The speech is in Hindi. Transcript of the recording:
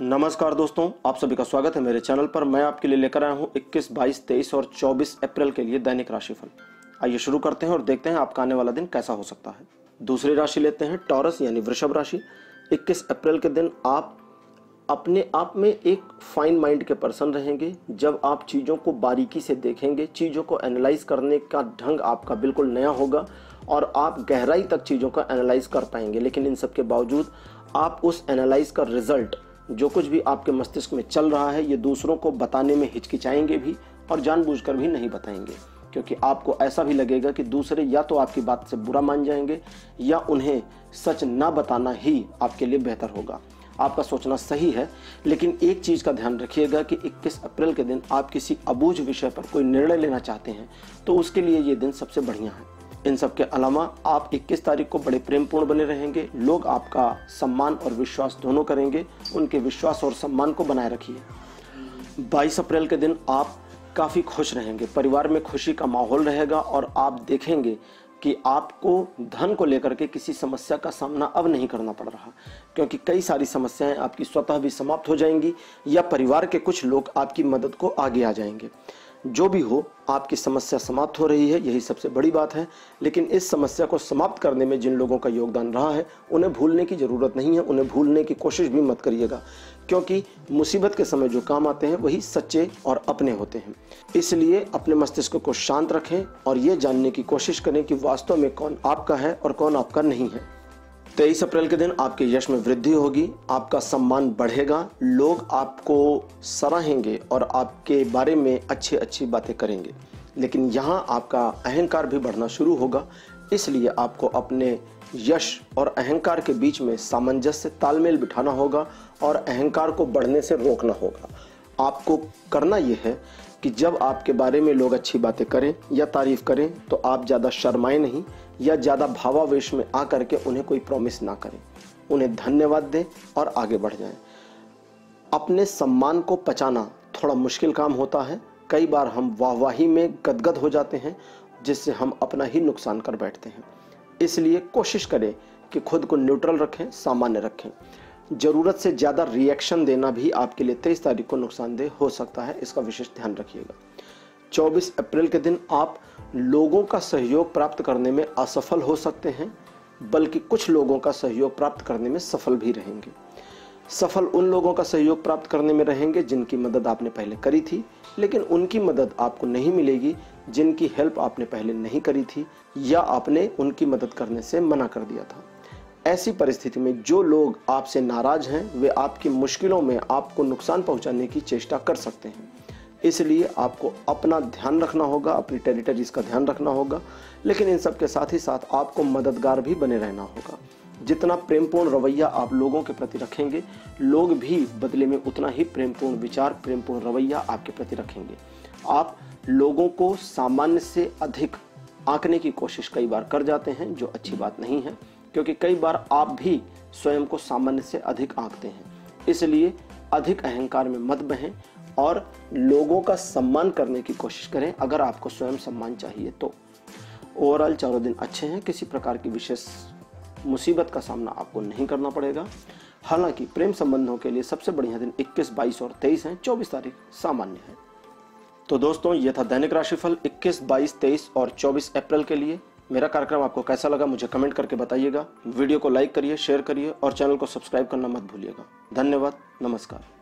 नमस्कार दोस्तों आप सभी का स्वागत है मेरे चैनल पर। मैं आपके लिए लेकर आया हूँ 21, 22, 23 और 24 अप्रैल के लिए दैनिक राशिफल। आइए शुरू करते हैं और देखते हैं आपका आने वाला दिन कैसा हो सकता है। दूसरी राशि लेते हैं टॉरस यानी वृषभ राशि। 21 अप्रैल के दिन आप अपने आप में एक फाइन माइंड के पर्सन रहेंगे। जब आप चीज़ों को बारीकी से देखेंगे चीज़ों को एनालाइज करने का ढंग आपका बिल्कुल नया होगा और आप गहराई तक चीज़ों का एनालाइज कर पाएँगे। लेकिन इन सब के बावजूद आप उस एनालाइज का रिज़ल्ट जो कुछ भी आपके मस्तिष्क में चल रहा है, ये दूसरों को बताने में हिचकिचाएँगे भी और जानबूझकर भी नहीं बताएँगे। क्योंकि आपको ऐसा भी लगेगा कि दूसरे या तो आपकी बात से बुरा मान जाएँगे, या उन्हें सच ना बताना ही आपके लिए बेहतर होगा। आपका सोचना सही है, लेकिन एक चीज़ का ध्यान रखिएगा कि 21 अप्रैल के दिन आप किसी अबूझ विषय पर कोई निर्णय लेना चाहते हैं तो उसके लिए ये दिन सबसे बढ़िया है। इन सब के अलावा आप 21 तारीख को बड़े प्रेमपूर्ण बने रहेंगे। लोग आपका सम्मान और विश्वास दोनों करेंगे। उनके विश्वास और सम्मान को बनाए रखिए। 22 अप्रैल के दिन आप काफ़ी खुश रहेंगे। परिवार में खुशी का माहौल रहेगा और आप देखेंगे कि आपको धन को लेकर के किसी समस्या का सामना अब नहीं करना पड़ रहा, क्योंकि कई सारी समस्याएँ आपकी स्वतः भी समाप्त हो जाएँगी या परिवार के कुछ लोग आपकी मदद को आगे आ जाएँगे। जो भी हो, आपकी समस्या समाप्त हो रही है, यही सबसे बड़ी बात है। लेकिन इस समस्या को समाप्त करने में जिन लोगों का योगदान रहा है, उन्हें भूलने की ज़रूरत नहीं है, उन्हें भूलने की कोशिश भी मत करिएगा, क्योंकि मुसीबत के समय जो काम आते हैं, वही सच्चे और अपने होते हैं। इसलिए अपने मस्तिष्क को शांत रखें और ये जानने की कोशिश करें कि वास्तव में कौन आपका है और कौन आपका नहीं है। तेईस अप्रैल के दिन आपके यश में वृद्धि होगी, आपका सम्मान बढ़ेगा, लोग आपको सराहेंगे और आपके बारे में अच्छी अच्छी बातें करेंगे। लेकिन यहाँ आपका अहंकार भी बढ़ना शुरू होगा, इसलिए आपको अपने यश और अहंकार के बीच में सामंजस्य तालमेल बिठाना होगा और अहंकार को बढ़ने से रोकना होगा। आपको करना यह है कि जब आपके बारे में लोग अच्छी बातें करें या तारीफ़ करें तो आप ज़्यादा शर्माएँ नहीं या ज़्यादा भावावेश में आकर के उन्हें कोई प्रॉमिस ना करें। उन्हें धन्यवाद दें और आगे बढ़ जाएँ। अपने सम्मान को पचाना थोड़ा मुश्किल काम होता है। कई बार हम वाहवाही में गदगद हो जाते हैं, जिससे हम अपना ही नुकसान कर बैठते हैं। इसलिए कोशिश करें कि खुद को न्यूट्रल रखें, सामान्य रखें। ज़रूरत से ज़्यादा रिएक्शन देना भी आपके लिए तेईस तारीख को नुकसानदेह हो सकता है, इसका विशेष ध्यान रखिएगा। 24 अप्रैल के दिन आप लोगों का सहयोग प्राप्त करने में असफल हो सकते हैं, बल्कि कुछ लोगों का सहयोग प्राप्त करने में सफल भी रहेंगे। सफल उन लोगों का सहयोग प्राप्त करने में रहेंगे जिनकी मदद आपने पहले करी थी, लेकिन उनकी मदद आपको नहीं मिलेगी, जिनकी हेल्प आपने पहले नहीं करी थी, या आपने उनकी मदद करने से मना कर दिया था। ऐसी परिस्थिति में जो लोग आपसे नाराज़ हैं, वे आपकी मुश्किलों में आपको नुकसान पहुँचाने की चेष्टा कर सकते हैं। इसलिए आपको अपना ध्यान रखना होगा, अपनी टेरिटरीज का ध्यान रखना होगा, लेकिन इन सब के साथ ही साथ आपको मददगार भी बने रहना होगा। जितना प्रेमपूर्ण रवैया आप लोगों के प्रति रखेंगे, लोग भी बदले में उतना ही प्रेमपूर्ण विचार, प्रेमपूर्ण रवैया आपके प्रति रखेंगे। आप लोगों को सामान्य से अधिक आंकने की कोशिश कई बार कर जाते हैं, जो अच्छी बात नहीं है। क्योंकि कई बार आप भी स्वयं को सामान्य से अधिक आंकते हैं। इसलिए अधिक अहंकार में मत बहें और लोगों का सम्मान करने की कोशिश करें अगर आपको स्वयं सम्मान चाहिए तो। ओवरऑल चारों दिन अच्छे हैं किसी प्रकार की विशेष मुसीबत का सामना आपको नहीं करना पड़ेगा। हालाँकि प्रेम संबंधों के लिए सबसे बढ़िया दिन 21, 22 और 23 हैं 24 तारीख सामान्य है। तो दोस्तों यह था दैनिक राशिफल 21, 22, 23 और 24 अप्रैल के लिए। मेरा कार्यक्रम आपको कैसा लगा मुझे कमेंट करके बताइएगा। वीडियो को लाइक करिए, शेयर करिए और चैनल को सब्सक्राइब करना मत भूलिएगा। धन्यवाद, नमस्कार।